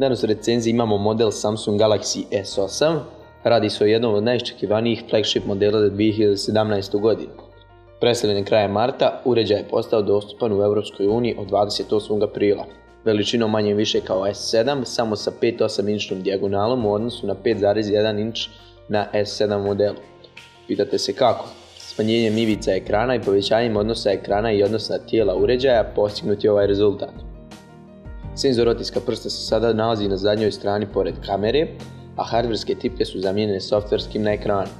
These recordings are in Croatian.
Danas u recenziji imamo model Samsung Galaxy S8. Radi se o jednom od najiščekivanijih flagship modela za 2017. godinu. Preseljen krajem marta, uređaj je postao dostupan u uniji od 28. aprila. Veličinom manje više kao S7, samo sa 5.8 inčnom dijagonalom u odnosu na 5.1 inč na S7 modelu. Pitate se kako? Smanjenjem ivica ekrana i povećanjem odnosa ekrana i odnosa tijela uređaja postignut je ovaj rezultat. Senzor otiska prsta se sada nalazi na zadnjoj strani pored kamere, a hardverske tipke su zamijenjene softverskim na ekranu.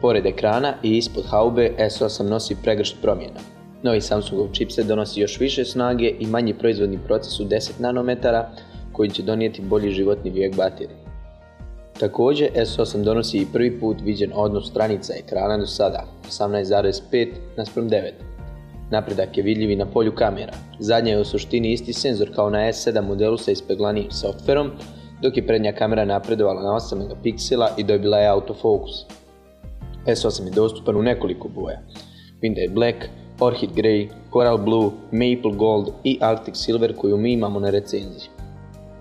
Pored ekrana i ispod haube S8 nosi pregršt promjena. Novi Samsungov chipset donosi još više snage i manji proizvodni proces u 10 nanometara koji će donijeti bolji životni vijek baterije. Također S8 donosi i prvi put viđen odnos stranica ekrana do sada, 18.5 naspram 9. Napredak je vidljiv i na polju kamera. Zadnja je u suštini isti senzor kao na S7 modelu sa ispeglanim softverom, dok je prednja kamera napredovala na 8 megapiksela i dobila je autofokus. S8 je dostupan u nekoliko boja. Vintage Black, Orchid Grey, Coral Blue, Maple Gold i Arctic Silver koju mi imamo na recenziji.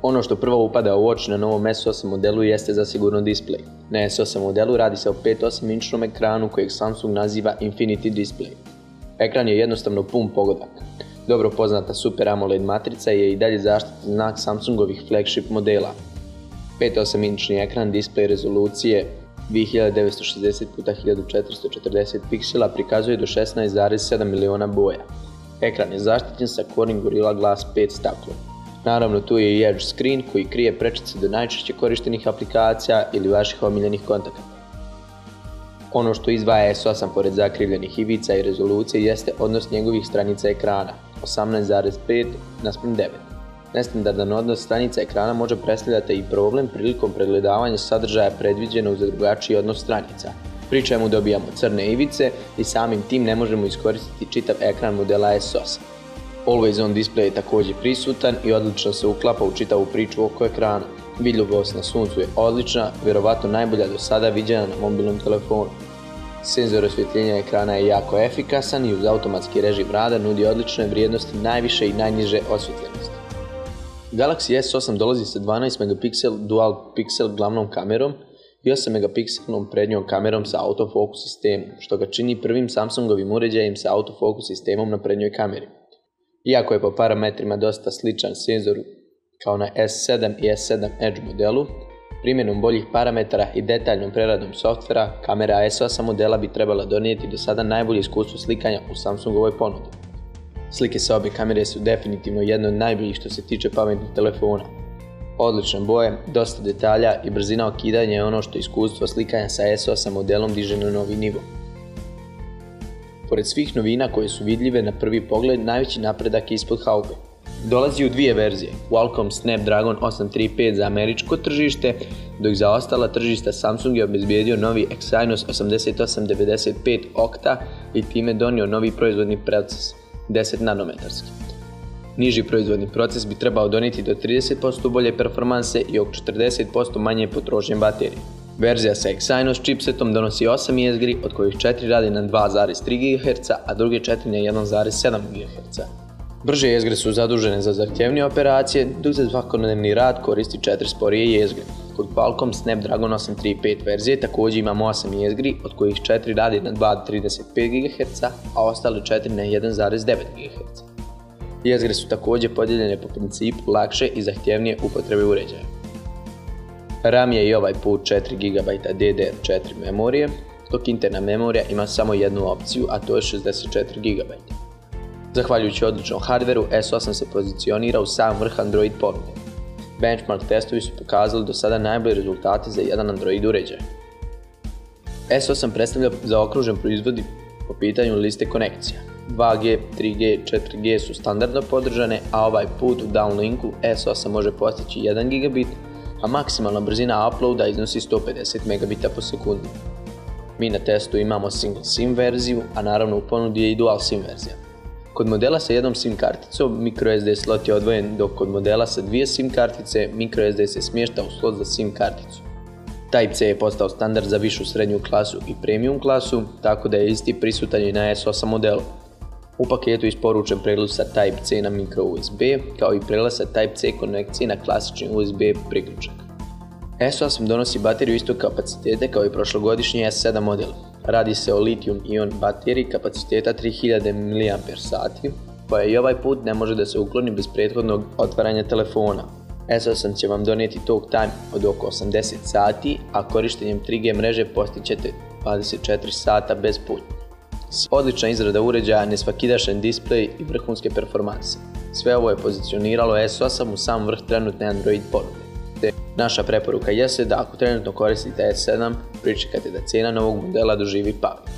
Ono što prvo upada u oči na novom S8 modelu jeste zasigurno display. Na S8 modelu radi se o 5.8 inčnom ekranu kojeg Samsung naziva Infinity Display. Ekran je jednostavno pun pogodak. Dobro poznata Super AMOLED matrica je i dalje zaštitni znak Samsungovih flagship modela. 5.8 inčni ekran display rezolucije 2960 x 1440 piksela prikazuje do 16,7 miliona boja. Ekran je zaštićen sa Corning Gorilla Glass 5 staklom. Naravno tu je i Edge Screen koji krije prečice do najčešće korištenih aplikacija ili vaših omiljenih kontakata. Ono što izdvaja S8 pored zakrivljenih ivica i rezolucije jeste odnos njegovih stranica ekrana, 18.5 naspram 9. Nestandardan odnos stranica ekrana može predstavljati i problem prilikom pregledavanja sadržaja predviđenog za drugačiji odnos stranica, pri čemu dobijamo crne ivice i samim tim ne možemo iskoristiti čitav ekran modela S8. Always on display je također prisutan i odlično se uklapa u čitavu priču oko ekrana. Vidljivost na suncu je odlična, vjerovatno najbolja do sada viđena na mobilnom telefonu. Senzor osvjetljenja ekrana je jako efikasan i uz automatski režim rada nudi odlične vrijednosti najviše i najniže osvjetljenosti. Galaxy S8 dolazi sa 12 megapixel dual pixel glavnom kamerom i 8 megapikselnom prednjom kamerom sa autofokus sistemom, što ga čini prvim Samsungovim uređajem sa autofokus sistemom na prednjoj kameri. Iako je po parametrima dosta sličan senzoru kao na S7 i S7 Edge modelu, primjenom boljih parametara i detaljnom preradom softvera, kamera S8 modela bi trebala donijeti do sada najbolje iskustvo slikanja u Samsungovoj ponudi. Slike sa obje kamere su definitivno jedno od najboljih što se tiče pametnih telefona. Odlične boje, dosta detalja i brzina okidanja je ono što iskustvo slikanja sa S8 modelom diže na novi nivo. Pored svih novina koje su vidljive na prvi pogled, najveći napredak je ispod haube. Dolazi u dvije verzije, Qualcomm Snapdragon 835 za američko tržište, dok za ostala tržišta Samsung je obezbijedio novi Exynos 8895 Octa i time donio novi proizvodni proces, 10 nanometarski. Niži proizvodni proces bi trebao donijeti do 30% bolje performanse i oko 40% manje potrošnje baterije. Verzija sa Exynos chipsetom donosi 8 jezgri, od kojih 4 radi na 2,3 GHz, a druge 4 na 1,7 GHz. Brže jezgre su zadužene za zahtjevnije operacije, dok za svakodnevni rad koristi 4 sporije jezgre. Kod Qualcomm Snapdragon 835 verzije također imamo 8 jezgri, od kojih 4 radi na 2,35 GHz, a ostale 4 na 1,9 GHz. Jezgre su također podijeljene po principu lakše i zahtjevnije upotrebe uređaja. RAM je i ovaj put 4 GB DDR4 memorije, dok interna memorija ima samo jednu opciju, a to je 64 GB. Zahvaljujući odličnom hardveru, S8 se pozicionira u sam vrh Android ponude. Benchmark testovi su pokazali do sada najbolje rezultate za jedan Android uređaj. S8 predstavlja zaokružen proizvodi po pitanju liste konekcija. 2G, 3G, 4G su standardno podržane, a ovaj put u downlinku S8 može postići 1 gigabit, a maksimalna brzina uploada iznosi 150 megabita po sekundi. Mi na testu imamo single SIM verziju, a naravno u ponudi je i dual SIM verzija. Kod modela sa jednom SIM karticom microSD slot je odvojen, dok kod modela sa dvije SIM kartice microSD se smješta u slot za SIM karticu. Type-C je postao standard za višu srednju klasu i premium klasu, tako da je isti prisutan i na S8 modelu. U paketu isporučen pregled sa Type-C na micro USB, kao i pregled sa Type-C konekcije na klasični USB priključak. S8 donosi bateriju istog kapacitete kao i prošlogodišnji S7 model. Radi se o lithium-ion bateriji kapaciteta 3000 mAh, koja i ovaj put ne može da se ukloni bez prethodnog otvaranja telefona. S8 će vam donijeti talk time od oko 80 sati, a korištenjem 3G mreže postićete 24 sata bez putnje. Odlična izrada uređaja, nesvakidašan displej i vrhunske performanse. Sve ovo je pozicioniralo S8 u sam vrh trenutne Android ponude. Te naša preporuka jeste da ako trenutno koristite S7, pričekajte da cijena novog modela doživi pad.